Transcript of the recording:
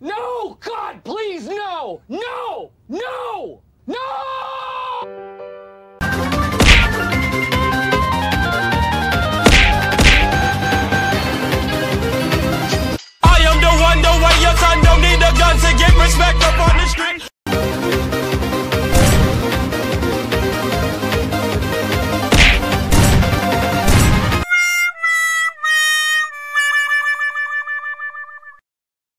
No! God, please, no! No!